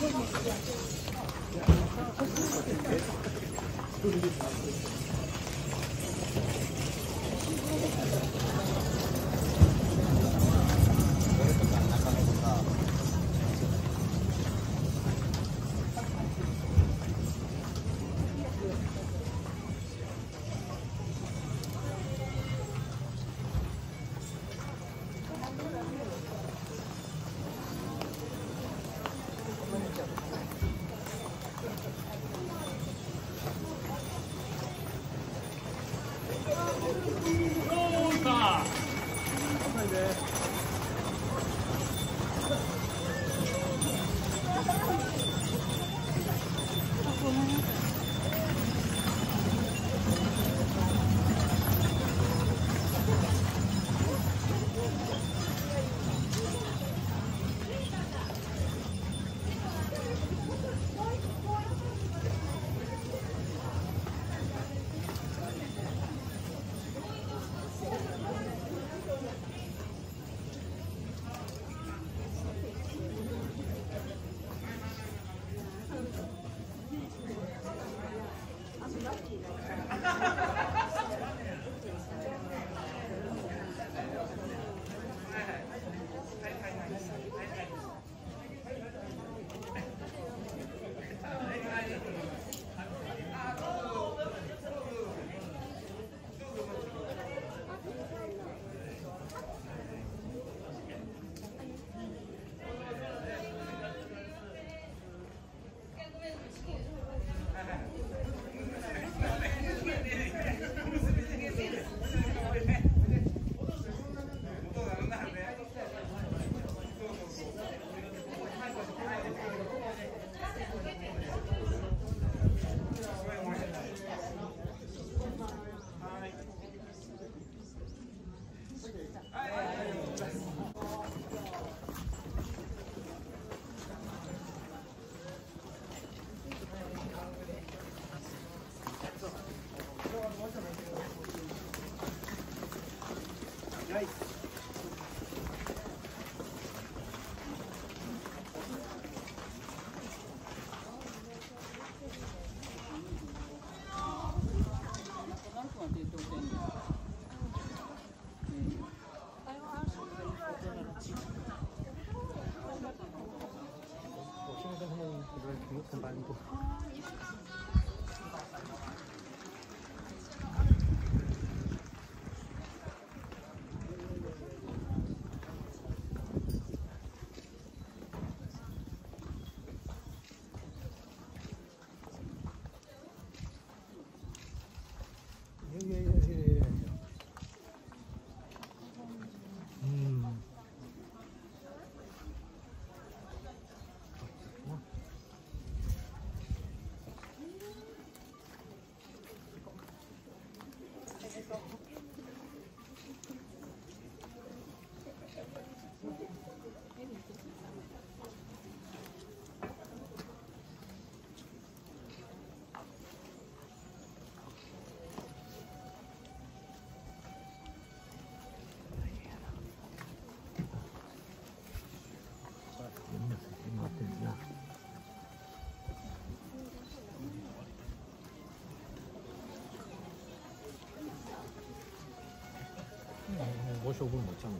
Thank you. いやいやいやいやいやうんみんな先に回ってるなうんご処分もちゃんと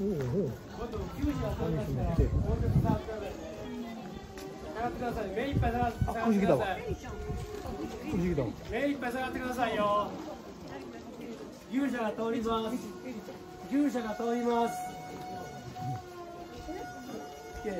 おおおお下がってください。目いっぱい下がってください。目いっぱい下がってくださいよ。牛舎が通ります。牛舎が通ります。いや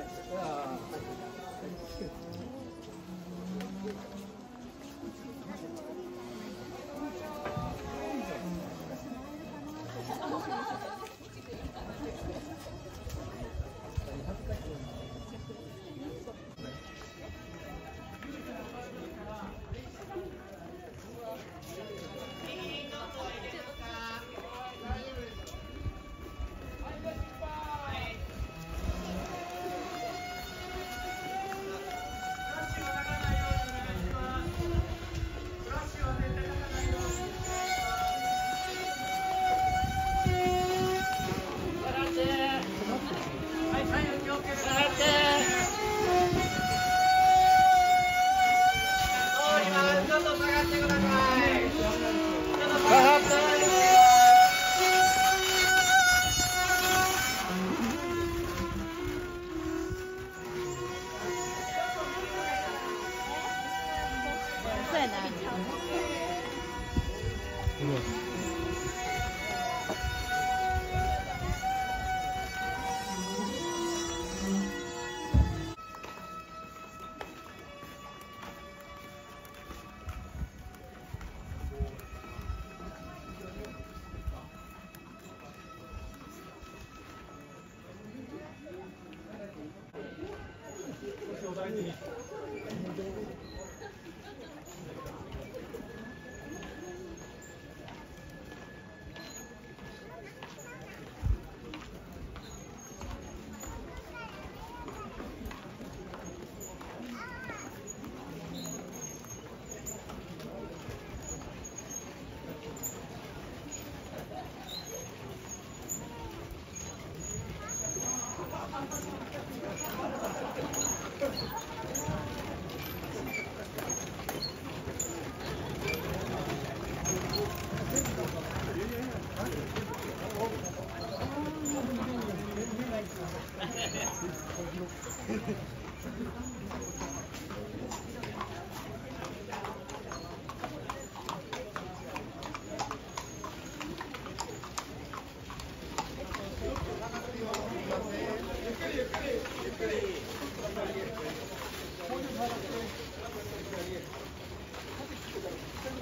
was. Thank you.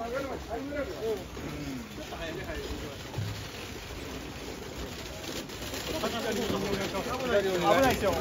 危ないですよ。